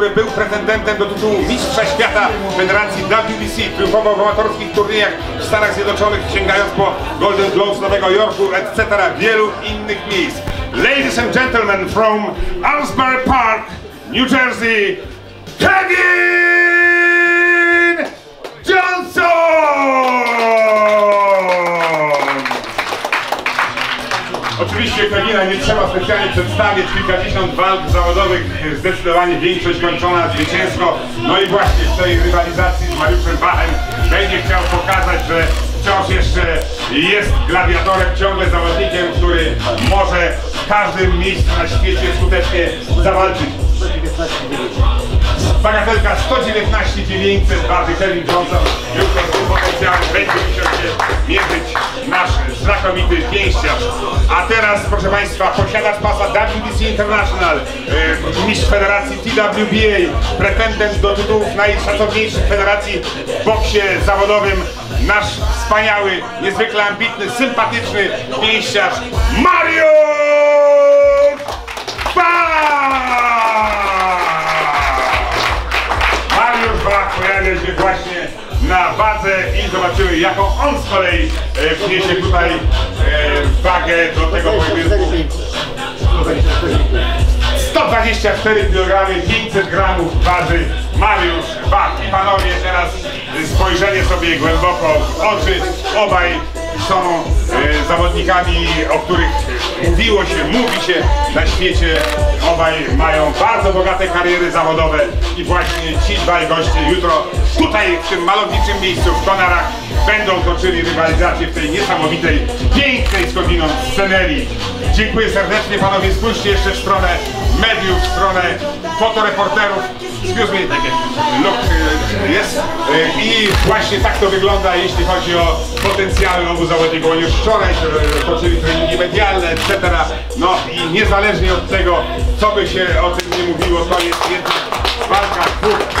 który był pretendentem do tytułu Mistrza Świata Federacji WBC, triumfował w amatorskich turniejach w Stanach Zjednoczonych, sięgając po Golden Globes Nowego Jorku, etc., wielu innych miejsc. Ladies and gentlemen, from Alsbury Park, New Jersey, Kevin Oczywiście Kevina nie trzeba specjalnie przedstawić, kilkadziesiąt walk zawodowych, zdecydowanie większość kończona zwycięsko. No i właśnie w tej rywalizacji z Mariuszem Bachem będzie chciał pokazać, że wciąż jeszcze jest gladiatorem, ciągle zawodnikiem, który może w każdym miejscu na świecie skutecznie zawalczyć. Bagatelka 119 900 waży Kevin Johnson. Jutro z tym potencjałem będzie musiał się teraz, proszę Państwa, posiadacz pasa WBC International, e, mistrz federacji TWBA, pretendent do tytułów najszacowniejszych federacji w boksie zawodowym, nasz wspaniały, niezwykle ambitny, sympatyczny pięściarz Bach! Mariusz Bach pojawia się właśnie na wadze i zobaczymy jaką on z kolei e, wniesie tutaj wagę do tego pojedynku. 124 kg, 500 gramów waży Mariusz Bach. I panowie teraz spojrzenie sobie głęboko w oczy. Obaj są e, zawodnikami, o których mówiło się, mówi się na świecie. Obaj mają bardzo bogate kariery zawodowe i właśnie ci dwaj goście jutro tutaj w tym malowniczym miejscu w Konarach będą toczyli rywalizację w tej niesamowitej, pięknej skądinąd scenerii. Dziękuję serdecznie panowie, spójrzcie jeszcze w stronę mediów, w stronę fotoreporterów. Excuse me, look, e, jest. E, I właśnie tak to wygląda, jeśli chodzi o potencjały obu zawodników. Oni już wczoraj e, toczyli treningi medialne, etc. No i niezależnie od tego, co by się o tym nie mówiło, to jest jednak walka dwóch.